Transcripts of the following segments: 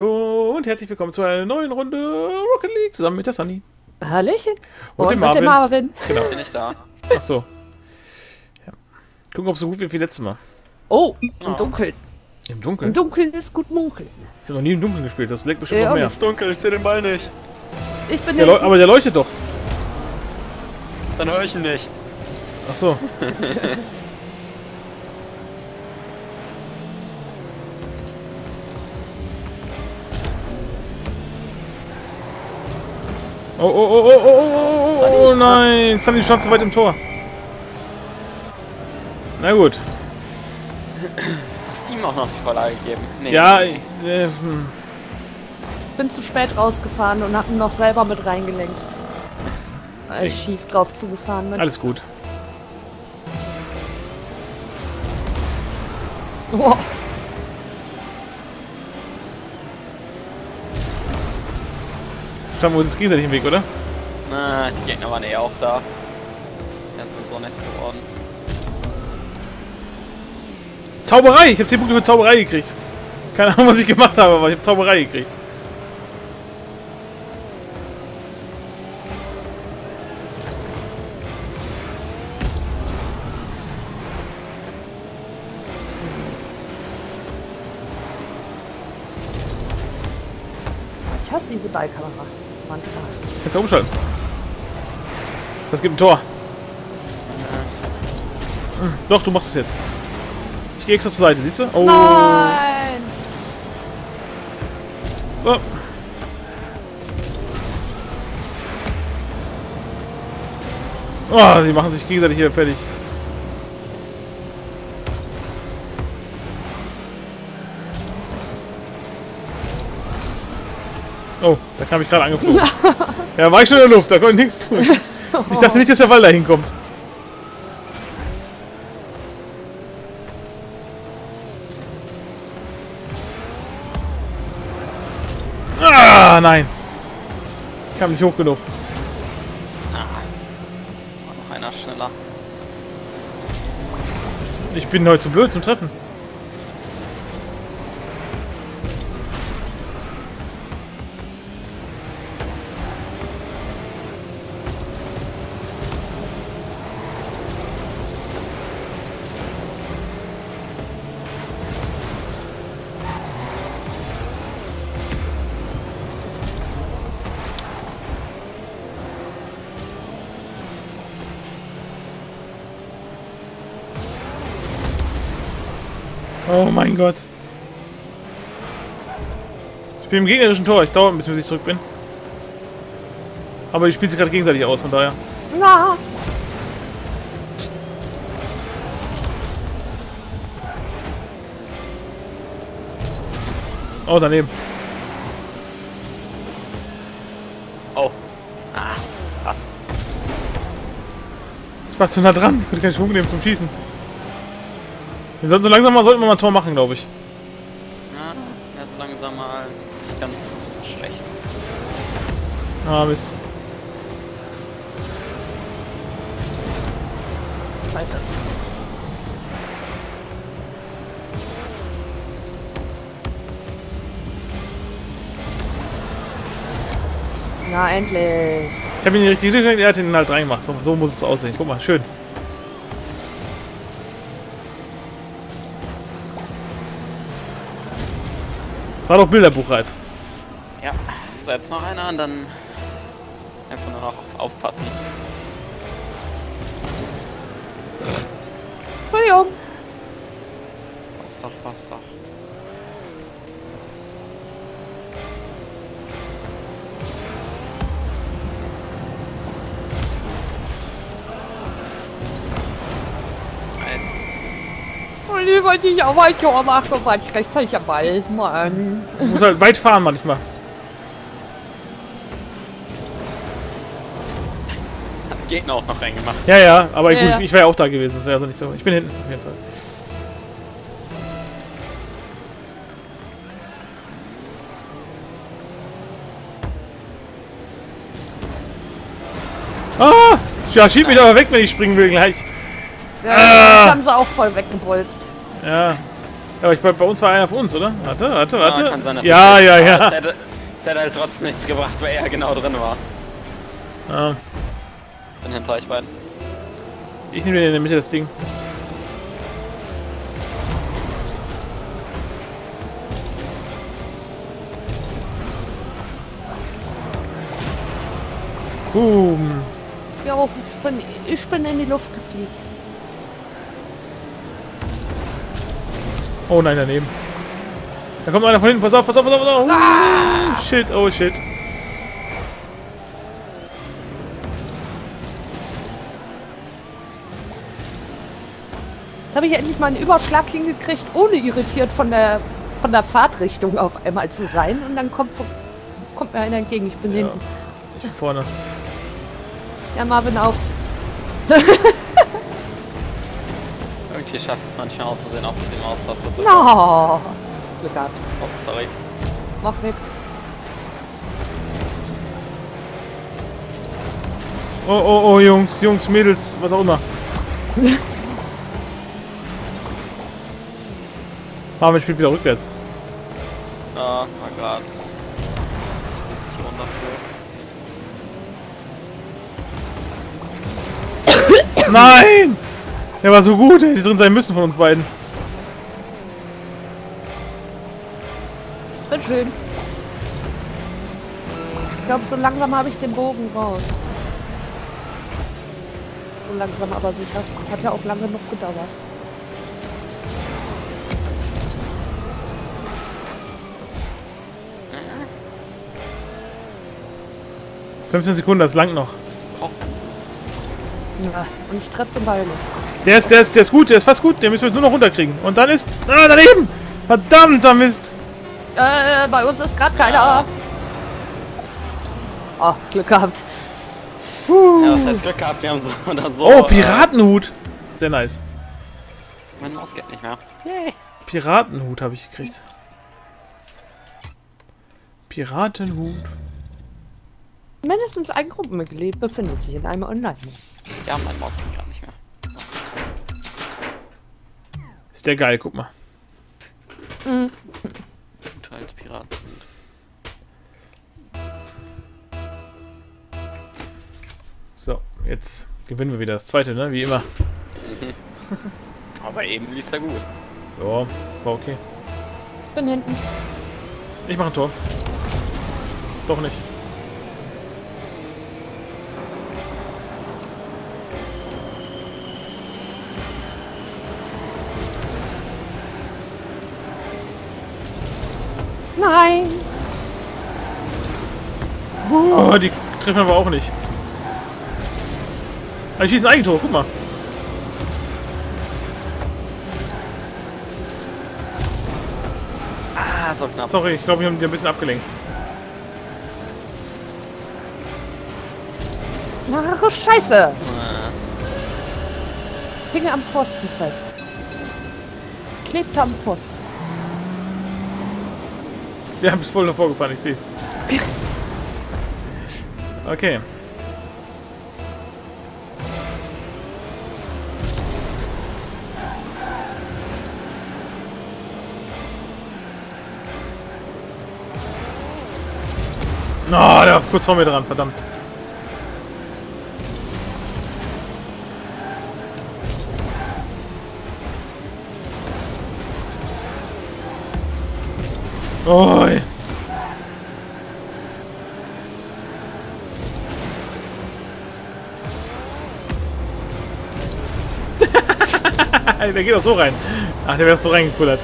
Und herzlich willkommen zu einer neuen Runde Rocket League zusammen mit der Sunny. Hallöchen. Und, Und dem mit Marvin. dem Marvin. Genau. Bin ich da? Ach so. Ja. Gucken, ob es so gut wird wie letztes Mal. Oh, im Oh. Dunkeln. Im Dunkeln? Im Dunkeln ist gut munkeln. Ich habe noch nie im Dunkeln gespielt, das leckt bestimmt Ja, noch mehr. Es ist dunkel, ich sehe den Ball nicht. Ich bin Der aber der leuchtet doch. Dann höre ich ihn nicht. Ach so. Oh, oh, oh, oh, oh, oh, oh, oh, nein. Sunny stand zu weit im Tor. Na gut. Hast ihm auch noch die Vorlage gegeben? Nee. Ja, äh, hm. bin zu spät rausgefahren und hab ihn noch selber mit reingelenkt. Weil ich schief drauf zugefahren bin. alles gut. Oh, Standen wir uns jetzt gegenseitig im Weg, oder? Na, die Gegner waren eh auch da. Das ist so nett geworden. Zauberei! Ich habe 10 Punkte für Zauberei gekriegt. Keine Ahnung, was ich gemacht habe, aber ich habe Zauberei gekriegt. ich hasse diese Ballkamera. Manchmal. Kannst du umschalten. Das gibt ein Tor. Hm, Doch, du machst es jetzt. Ich gehe extra zur Seite, siehst du? Oh. Nein! Oh. Oh, die machen sich gegenseitig hier fertig. Oh, da kam ich gerade angeflogen. ja, war ich schon in der Luft, da konnte ich nichts tun. Ich dachte nicht, dass der Ball da hinkommt. Ah, nein. Ich kam nicht hoch genug. Ah. War noch einer schneller. Ich bin heute zu blöd zum Treffen. Oh mein Gott. Ich bin im gegnerischen Tor. Ich dauere ein bisschen, bis ich zurück bin. Aber die spielt sich gerade gegenseitig aus, von daher. Na, Oh, daneben. Oh. Ah, passt. Ich war zu nah dran. Ich konnte keinen Schwung nehmen zum Schießen. Wir sollten so langsam mal, sollten wir mal ein Tor machen, glaube ich. Ja, er ist langsam mal nicht ganz schlecht. Ah, Mist. scheiße. Na, endlich. Ich habe ihn in die richtige Richtung gekriegt, er hat ihn halt reingemacht. So, so muss es aussehen. Guck mal, schön. Das war doch bilderbuchreif. Ja, ist jetzt noch einer und dann einfach nur noch aufpassen. Entschuldigung. Passt doch, passt doch. Die wollte ich auch ein Tor machen, weil ich rechtzeitig am Ball. Mann. Du musst halt weit fahren manchmal. Hat den Gegner auch noch reingemacht. Ja, ja, aber Ja, gut, ja. ich wäre ja auch da gewesen. Das wäre also nicht so. Ich bin hinten, auf jeden Fall. Ah! Ja, schieb mich aber weg, wenn ich springen will gleich. Ja, Ah. Das haben sie auch voll weggebolzt. Ja. Aber ich, bei, bei uns war einer von uns, oder? Warte, warte, warte. Ja, kann sein, dass ja, ja, ja. Es hätte, es hätte halt trotzdem nichts gebracht, weil er genau drin war. ja. Bin hinter euch beiden. Ich nehme in der Mitte das Ding. Boom. Jo, ich bin, ich bin in die Luft gefliegt. Oh nein, daneben. Da kommt einer von hinten. Pass auf, pass auf, pass auf, pass auf. Uh, shit, oh shit. Jetzt habe ich endlich mal einen Überschlag hingekriegt, ohne irritiert von der, von der Fahrtrichtung auf einmal zu sein. Und dann kommt, kommt mir einer entgegen. Ich bin Ja. hinten. Ich bin vorne. Ja, Marvin auch. Irgendwie schafft es manchmal aus Versehen auch mit dem Austaster zu No. Glück gehabt. Oh, sorry. Macht nix. Oh, oh, oh, Jungs, Jungs, Mädels, was auch immer. Marvin spielt wieder rückwärts. Ja, war grad. Position dafür. Nein! Der war so gut, der hätte drin sein müssen von uns beiden. Bin schön. Ich glaube, so langsam habe ich den Bogen raus. So langsam aber sicher. Hat ja auch lange noch gedauert. 15 Sekunden, das langt noch. Ja. Und ich treffe den Ball nicht. Der ist, der ist, der ist gut, der ist fast gut, den müssen wir jetzt nur noch runterkriegen. Und dann ist. Ah, daneben! Verdammter Mist! Äh, bei uns ist gerade keiner. Oh, Glück gehabt. Ja, was heißt Glück gehabt, wir haben so oder so. Oh, Piratenhut! Sehr nice. Äh, mein Maus geht nicht mehr. Piratenhut habe ich gekriegt. Piratenhut. Mindestens ein Gruppenmitglied befindet sich in einem online Ja, mein Maus geht gerade nicht mehr. Ist der geil, guck mal. Gut halt, Piraten. So, jetzt gewinnen wir wieder das zweite, ne? Wie immer. Aber eben liest er gut. So, war okay. Bin hinten. Ich mache ein Tor. Doch nicht. Nein. Oh, die treffen aber auch nicht. Ah, die schießen ein Eigentor, guck mal. Ah, so knapp. Sorry, ich glaube, wir haben die ein bisschen abgelenkt. Ach, Scheiße. Äh, Finger am Pfosten fest. Klebte am Pfosten. Wir haben es voll davor gefahren, ich sehe es. Okay. Oh, der war kurz vor mir dran, verdammt. Oi. Der geht auch so rein. Ach, der wäre so reingekullert.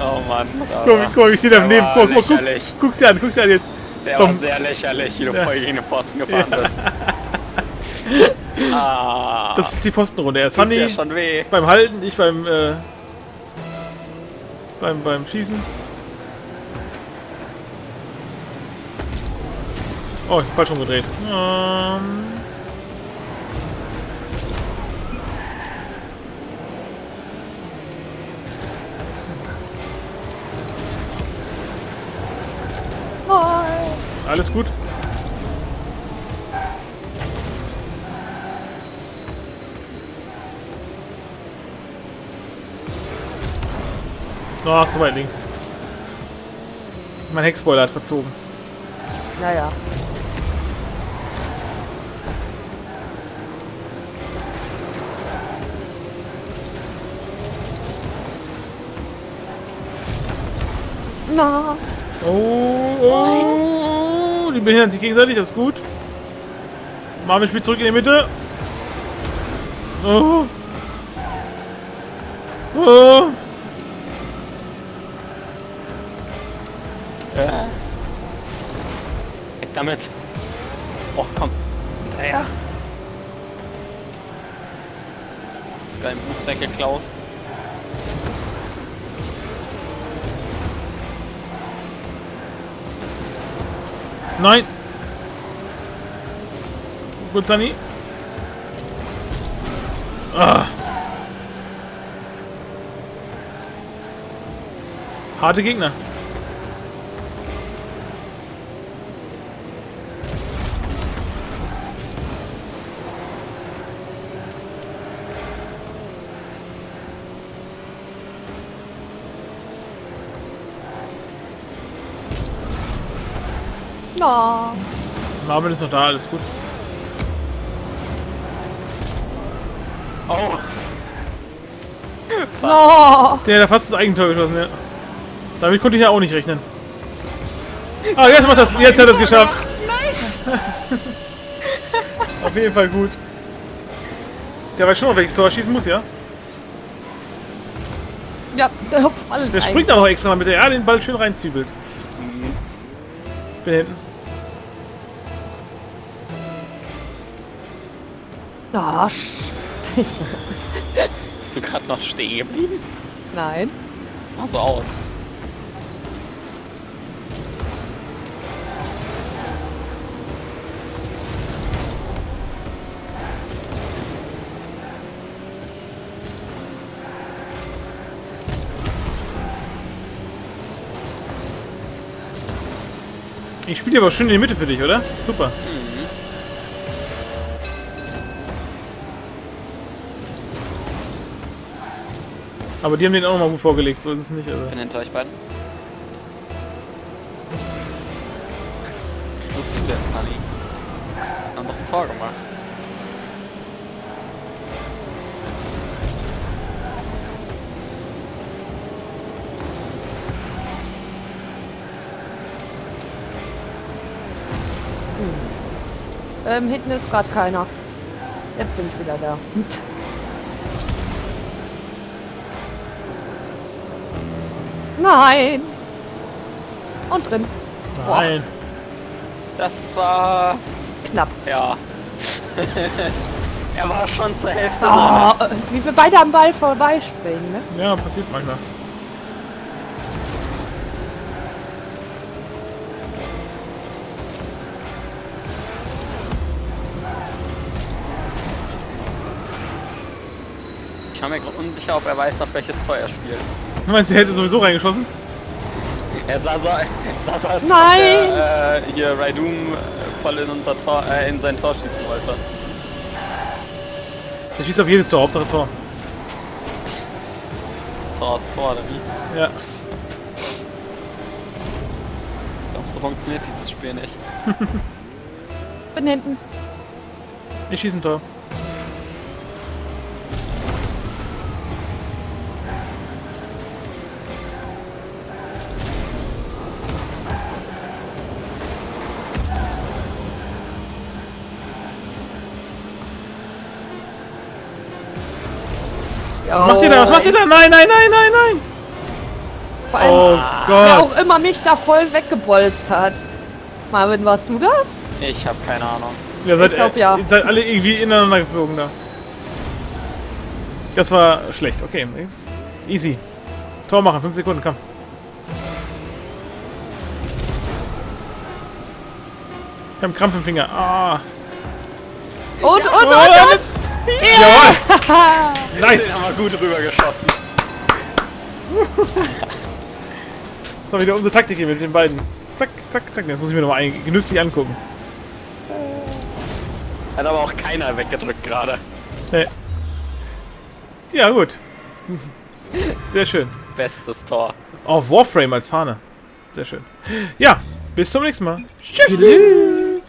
oh Mann. Guck, guck, ich stehe daneben. war Guck, guck, guck, guck's dir an, guck's dir an jetzt. Der war Komm. sehr lächerlich, wie du Ja. voll gegen den Pfosten gefahren bist. ah, Das ist die Pfostenrunde. Er Sunny ja schon weh. beim Halten, ich beim, äh, beim, beim Schießen. Oh, ich hab falsch rumgedreht. Ähm, Nein. Alles gut. Ach, zu weit links. Mein Heckspoiler hat verzogen. Naja. Na, Oh, oh, die behindern sich gegenseitig, das ist gut. Marvin spielt zurück in die Mitte. Oh. Oh. Weg damit. Och, komm. Hinterher. Im Boost weggeklaut. Nein. Gut, Sunny. Ah. Harte Gegner. Na. Marvin ist noch da, alles gut. Oh. Der hat fast das Eigentor geschossen, ja. Damit konnte ich ja auch nicht rechnen. Ah, jetzt macht das, jetzt hat er es geschafft. Auf jeden Fall gut. Der weiß schon, auf welches Tor er schießen muss, ja? Ja, der fallen Der springt auch noch extra, damit er den Ball schön reinzübelt. Bin hinten. Ah, scheiße. bist du gerade noch stehen geblieben? Nein. Mach so aus. Ich spiele aber schön in die Mitte für dich, oder? Super. Aber die haben den auch nochmal gut vorgelegt, so ist es nicht. Also. Bin hinter euch beiden. Was tust du denn, Sunny? Wir haben doch ein Tor gemacht. Ähm, hinten ist gerade keiner. Jetzt bin ich wieder da. Nein. Und drin. Boah. Nein. Das war. Knapp. Ja. er war schon zur Hälfte. drin. Oh, äh, wie wir beide am Ball vorbeispringen, ne? Ja, passiert manchmal. Ich war mir gerade unsicher, ob er weiß, auf welches Tor er spielt. Du meinst, er hätte sowieso reingeschossen? Er sah so, sah so als ob Nein! er, äh, hier Raidum äh, voll in unser Tor, äh, in sein Tor schießen wollte. Der schießt auf jedes Tor, Hauptsache Tor. Tor aus Tor, oder wie? Ja. Ich glaube, so funktioniert dieses Spiel nicht. Bin hinten. Ich schieße ein Tor. Was macht ihr da? Was macht ihr da? Nein, nein, nein, nein, nein! Vor allem, Oh wer Gott! auch immer mich da voll weggebolzt hat. Marvin, warst du das? Ich habe keine Ahnung. Ihr seid, glaub, ja. ihr seid alle irgendwie ineinander geflogen da. Das war schlecht. Okay, jetzt easy. Tor machen, 5 Sekunden, komm. Ich hab einen Krampf im Finger. Ah. Und, und, Oh, und, und! Jawohl! Nice! Den haben wir gut rübergeschossen. Das war wieder unsere Taktik hier mit den beiden. Zack, zack, zack. Jetzt muss ich mir nochmal genüsslich angucken. Hat aber auch keiner weggedrückt gerade. Nee. Ja, gut. Sehr schön. Bestes Tor. Oh, Warframe als Fahne. Sehr schön. Ja, bis zum nächsten Mal. Tschüss.